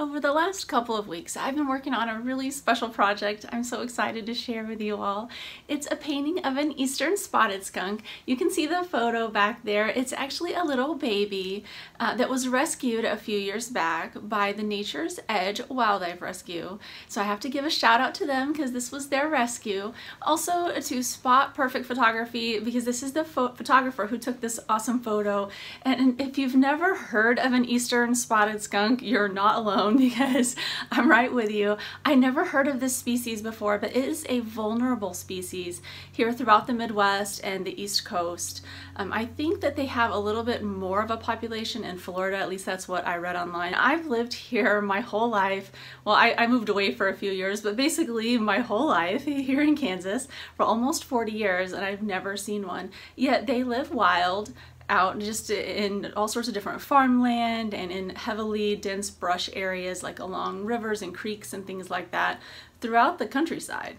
Over the last couple of weeks, I've been working on a really special project I'm so excited to share with you all. It's a painting of an eastern spotted skunk. You can see the photo back there. It's actually a little baby uh, that was rescued a few years back by the Nature's Edge Wildlife Rescue. So I have to give a shout out to them because this was their rescue. Also to Spot Perfect Photography because this is the pho photographer who took this awesome photo. And if you've never heard of an eastern spotted skunk, you're not alone because I'm right with you. I never heard of this species before, but it is a vulnerable species here throughout the Midwest and the East Coast. Um, I think that they have a little bit more of a population in Florida, at least that's what I read online. I've lived here my whole life. Well, I, I moved away for a few years, but basically my whole life here in Kansas for almost 40 years, and I've never seen one. Yet they live wild out just in all sorts of different farmland and in heavily dense brush areas like along rivers and creeks and things like that throughout the countryside.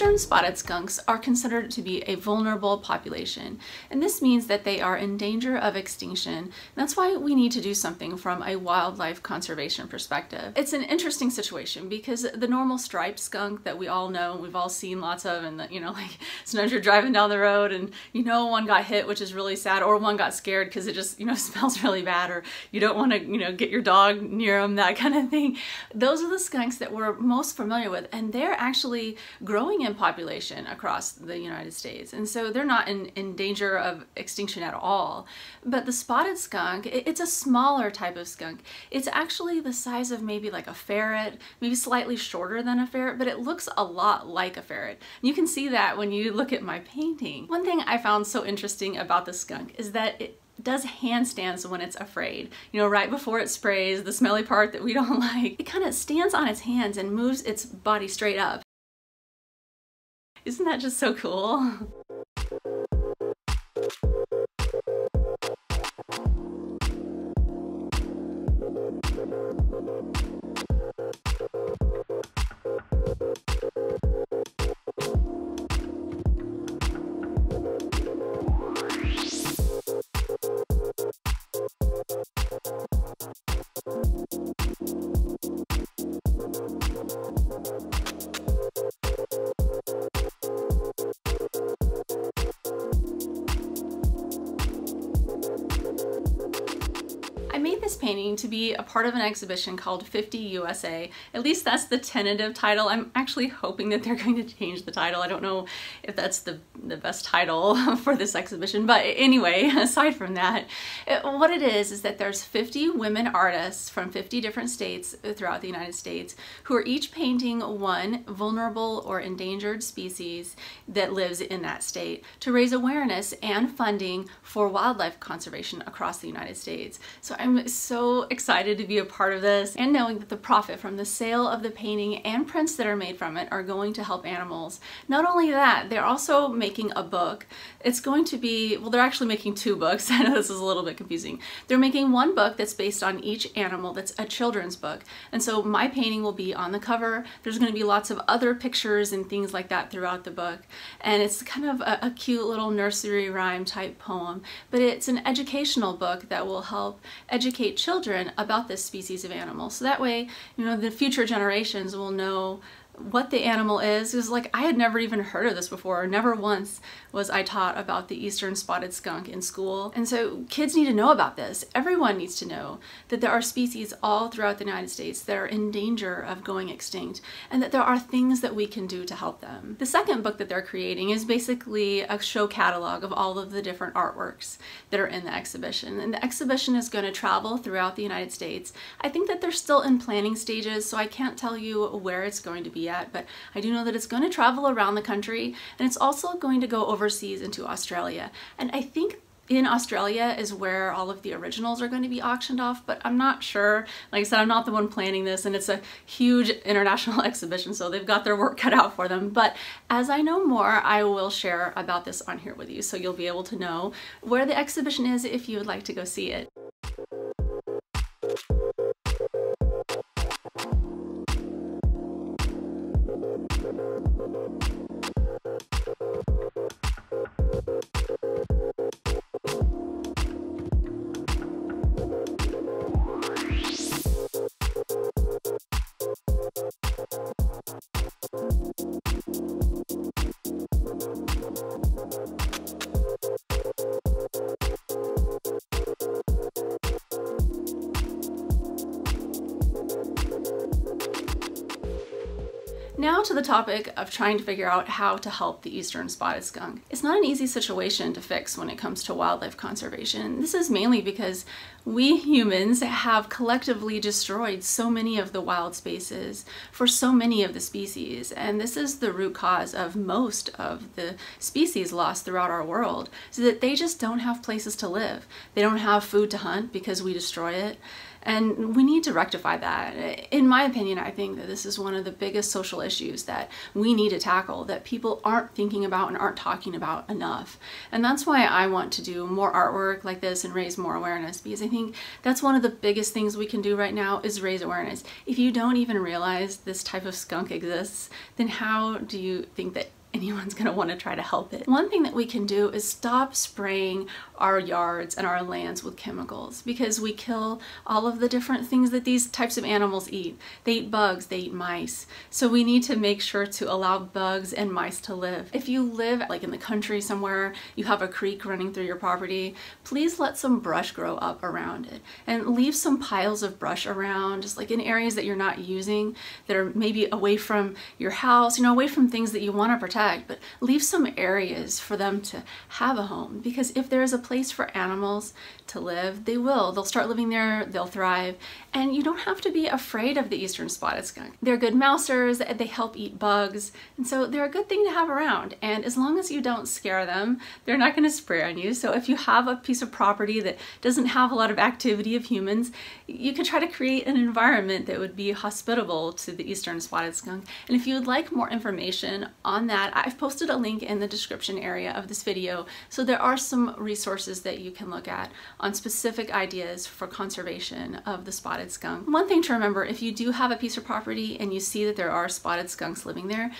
Eastern spotted skunks are considered to be a vulnerable population, and this means that they are in danger of extinction. That's why we need to do something from a wildlife conservation perspective. It's an interesting situation because the normal striped skunk that we all know, we've all seen lots of, and you know, like sometimes you're driving down the road and you know one got hit, which is really sad, or one got scared because it just, you know, smells really bad, or you don't want to, you know, get your dog near them, that kind of thing. Those are the skunks that we're most familiar with, and they're actually growing in population across the United States. And so they're not in, in danger of extinction at all. But the spotted skunk, it, it's a smaller type of skunk. It's actually the size of maybe like a ferret, maybe slightly shorter than a ferret, but it looks a lot like a ferret. You can see that when you look at my painting. One thing I found so interesting about the skunk is that it does handstands when it's afraid. You know, right before it sprays, the smelly part that we don't like, it kind of stands on its hands and moves its body straight up. Isn't that just so cool? to be a part of an exhibition called 50 USA. At least that's the tentative title. I'm actually hoping that they're going to change the title. I don't know if that's the, the best title for this exhibition, but anyway, aside from that, it, what it is is that there's 50 women artists from 50 different states throughout the United States who are each painting one vulnerable or endangered species that lives in that state to raise awareness and funding for wildlife conservation across the United States. So I'm I'm excited to be a part of this and knowing that the profit from the sale of the painting and prints that are made from it are going to help animals. Not only that, they're also making a book. It's going to be, well, they're actually making two books. I know this is a little bit confusing. They're making one book that's based on each animal that's a children's book. And so my painting will be on the cover. There's going to be lots of other pictures and things like that throughout the book. And it's kind of a, a cute little nursery rhyme type poem, but it's an educational book that will help educate children about this species of animal. So that way, you know, the future generations will know what the animal is is like I had never even heard of this before. Never once was I taught about the eastern spotted skunk in school. And so kids need to know about this. Everyone needs to know that there are species all throughout the United States that are in danger of going extinct and that there are things that we can do to help them. The second book that they're creating is basically a show catalog of all of the different artworks that are in the exhibition. And the exhibition is going to travel throughout the United States. I think that they're still in planning stages, so I can't tell you where it's going to be at, but I do know that it's going to travel around the country and it's also going to go overseas into Australia. And I think in Australia is where all of the originals are going to be auctioned off, but I'm not sure. Like I said, I'm not the one planning this, and it's a huge international exhibition, so they've got their work cut out for them. But as I know more, I will share about this on here with you, so you'll be able to know where the exhibition is if you would like to go see it. Now to the topic of trying to figure out how to help the eastern spotted skunk. It's not an easy situation to fix when it comes to wildlife conservation. This is mainly because we humans have collectively destroyed so many of the wild spaces for so many of the species and this is the root cause of most of the species lost throughout our world so that they just don't have places to live. They don't have food to hunt because we destroy it. And we need to rectify that. In my opinion, I think that this is one of the biggest social issues that we need to tackle that people aren't thinking about and aren't talking about enough. And that's why I want to do more artwork like this and raise more awareness because I think that's one of the biggest things we can do right now is raise awareness. If you don't even realize this type of skunk exists, then how do you think that anyone's going to want to try to help it. One thing that we can do is stop spraying our yards and our lands with chemicals because we kill all of the different things that these types of animals eat. They eat bugs, they eat mice. So we need to make sure to allow bugs and mice to live. If you live like in the country somewhere, you have a creek running through your property, please let some brush grow up around it and leave some piles of brush around just like in areas that you're not using that are maybe away from your house, you know, away from things that you want to but leave some areas for them to have a home because if there is a place for animals to live, they will. They'll start living there, they'll thrive, and you don't have to be afraid of the eastern spotted skunk. They're good mousers, they help eat bugs, and so they're a good thing to have around. And as long as you don't scare them, they're not going to spray on you. So if you have a piece of property that doesn't have a lot of activity of humans, you can try to create an environment that would be hospitable to the eastern spotted skunk. And if you would like more information on that, I've posted a link in the description area of this video. So there are some resources resources that you can look at on specific ideas for conservation of the spotted skunk. One thing to remember, if you do have a piece of property and you see that there are spotted skunks living there,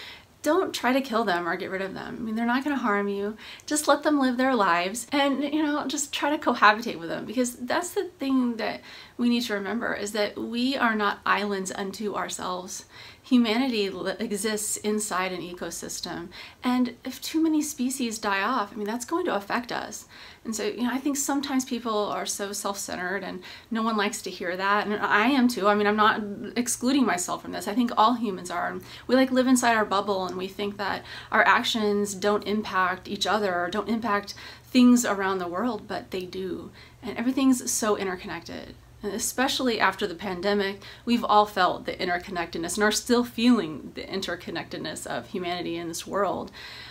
don't try to kill them or get rid of them. I mean, they're not going to harm you. Just let them live their lives and, you know, just try to cohabitate with them because that's the thing that we need to remember is that we are not islands unto ourselves humanity exists inside an ecosystem. And if too many species die off, I mean, that's going to affect us. And so, you know, I think sometimes people are so self-centered and no one likes to hear that. And I am too. I mean, I'm not excluding myself from this. I think all humans are. We like live inside our bubble and we think that our actions don't impact each other or don't impact things around the world, but they do. And everything's so interconnected. And especially after the pandemic, we've all felt the interconnectedness and are still feeling the interconnectedness of humanity in this world.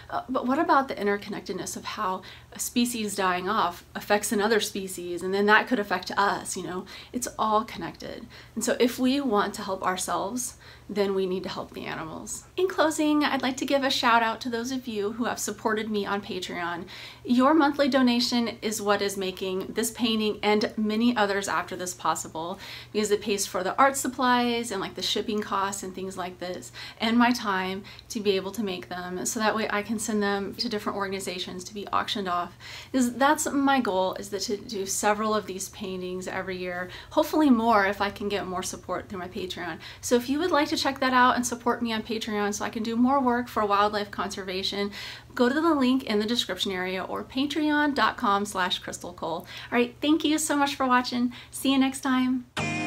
Uh, but what about the interconnectedness of how a species dying off affects another species and then that could affect us, you know? It's all connected. And so if we want to help ourselves, then we need to help the animals. In closing, I'd like to give a shout out to those of you who have supported me on Patreon. Your monthly donation is what is making this painting and many others after this possible because it pays for the art supplies and like the shipping costs and things like this and my time to be able to make them so that way I can send them to different organizations to be auctioned off. Is that's my goal is that to do several of these paintings every year, hopefully more if I can get more support through my Patreon. So if you would like to check that out and support me on Patreon so I can do more work for wildlife conservation, go to the link in the description area or patreon.com slash krystlecole. All right, thank you so much for watching. See you next time.